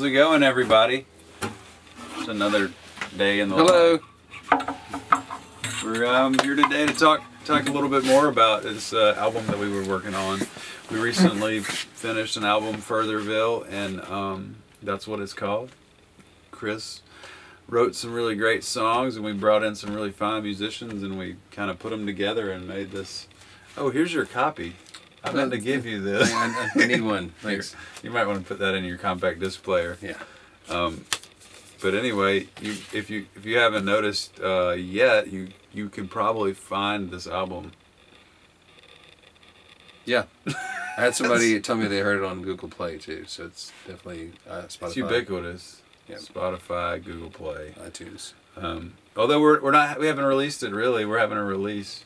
it going, everybody? It's another day in the Hello. life. We're um, here today to talk talk a little bit more about this uh, album that we were working on. We recently finished an album, Furtherville, and um, that's what it's called. Chris wrote some really great songs, and we brought in some really fine musicians, and we kind of put them together and made this. Oh, here's your copy. I meant to give you this. I, I need one. Thanks. You might want to put that in your compact disc player. Yeah. Um, but anyway, you, if you if you haven't noticed uh, yet, you you can probably find this album. Yeah. I had somebody tell me they heard it on Google Play too, so it's definitely uh, Spotify, It's ubiquitous. Yep. Spotify, Google Play. iTunes. Um, although we're we're not we haven't released it really. We're having a release.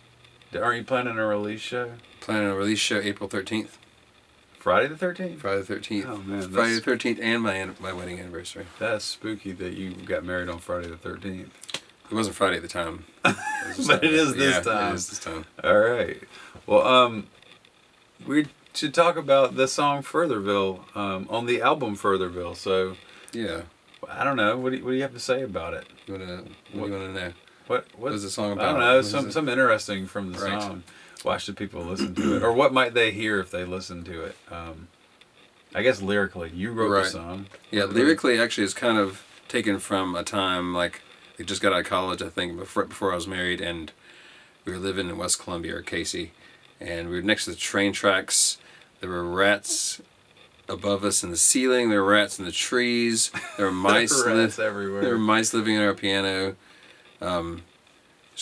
Aren't you planning a release show? Planning a release show April 13th, Friday the thirteenth. Friday the 13th. Oh man, Friday the 13th and my my wedding anniversary. that's spooky that you got married on Friday the thirteenth. It wasn't Friday at the time. But it is this yeah, time. It is this time. All right. Well, um, we should talk about the song Furtherville um, on the album Furtherville. So Yeah. I don't know. What do you, what do you have to say about it? You wanna, what, What- do you want to know? What What what's the song about? I don't know. What is Some some interesting from the Right. song. Why should people listen to it, or what might they hear if they listen to it? Um, I guess lyrically, you wrote Right. the song. Yeah, lyrically, actually, it's kind of taken from a time like I just got out of college, I think, before before I was married, and we were living in West Columbia or Cayce, and we were next to the train tracks. There were rats above us in the ceiling. There were rats in the trees. There were mice. Rats li- everywhere. there were mice living in our piano. Um,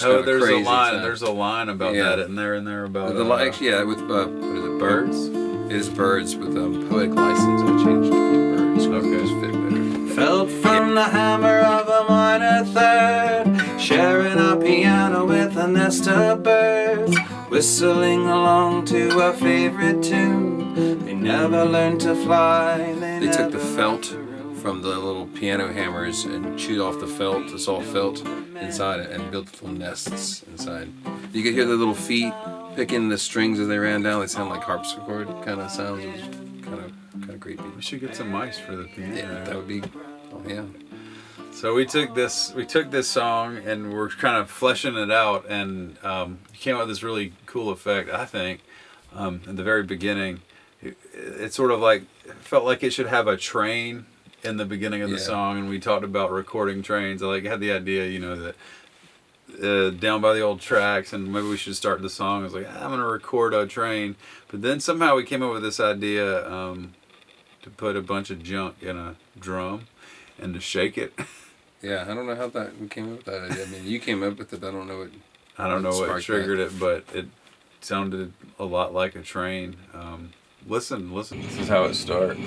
oh, there's crazy a line. time. There's a line about Yeah. that in there and there about the uh, li- yeah, with uh, what is it? birds. It is birds with um, poetic license. I changed it to birds. 'cause it Okay. just fit better. Felt from the hammer of a minor third, sharing a piano with a nest of birds, whistling along to a favorite tune. They never learned to fly. They, They took the felt to roam. From the little piano hammers and chewed off the felt, the soft felt inside it, and built little nests inside. You could hear the little feet picking the strings as they ran down. They sound like harpsichord kind of sounds. It was kind of kind of creepy. We should get some mice for the piano. Yeah, that would be. Oh Yeah, So we took this we took this song and we're kind of fleshing it out and um, came up with this really cool effect. I think um, in the very beginning, it, it sort of like it felt like it should have a train in the beginning of the Yeah. song, and we talked about recording trains. I like had the idea, you know, that. Uh, down by the old tracks, and maybe we should start the song. I was like, I'm gonna record a train, but then somehow we came up with this idea um, to put a bunch of junk in a drum and to shake it. yeah. I don't know how that we came up with that idea. I mean, you came up with it. I don't know what. I don't know What triggered it, but it sounded a lot like a train. Um, listen, listen. This is how it starts.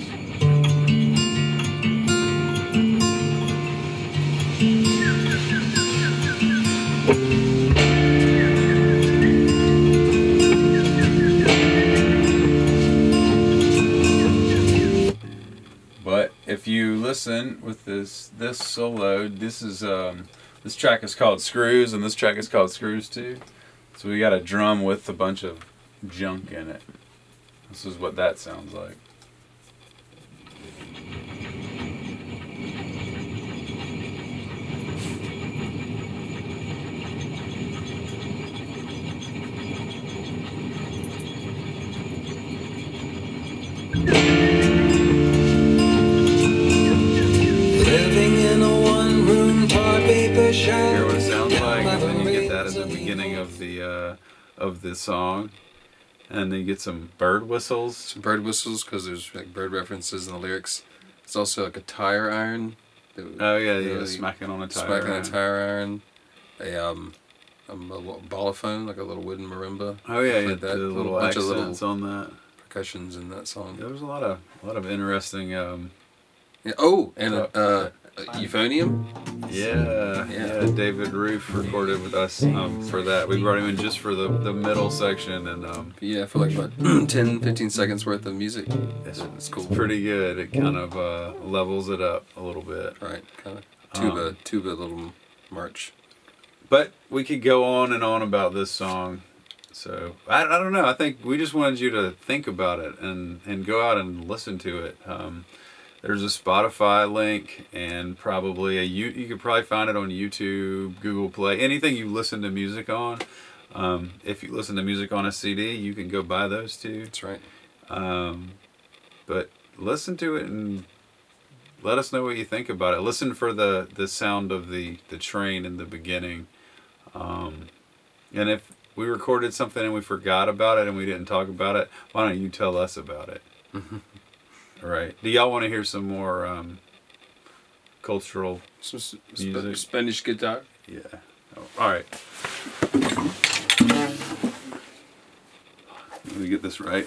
But if you listen with this this solo, this is um, this track is called Screws, and this track is called Screws too. So we got a drum with a bunch of junk in it. This is what that sounds like. Hear what it sounds like, and then you get that at the beginning of the uh, of the song, and then you get some bird whistles. Some bird whistles because there's like bird references in the lyrics. It's also like a tire iron. that- Oh yeah, yeah, really smacking on a tire. smacking a iron. tire iron, a um, a little balafon like a little wooden marimba. Oh yeah, yeah Played the that, little, of accents little on that. percussions in that song. Yeah, there's a lot of a lot of interesting. Um, Yeah. Oh, and Oh, uh, uh, euphonium. yeah, Yeah. yeah, David Roof recorded with us um, for that. We brought him in just for the, the middle section, and um, Yeah, for like about 10, 15 seconds worth of music. it's, It's cool. it's pretty good. It kind of uh, levels it up a little bit. Right, kind of tuba, Um, tuba little march. But we could go on and on about this song. So I, I don't know. I think we just wanted you to think about it and, and go out and listen to it. There's a Spotify link and probably a you. You could probably find it on YouTube, Google Play, anything you listen to music on. Um, if you listen to music on a CD, you can go buy those too. That's right. Um, but listen to it and let us know what you think about it. Listen for the the sound of the the train in the beginning. Um, and if we recorded something and we forgot about it and we didn't talk about it, why don't you tell us about it? All right. Do y'all want to hear some more um, cultural? Some Music. Sp- Spanish guitar. Yeah. Oh, all right. Let me get this right.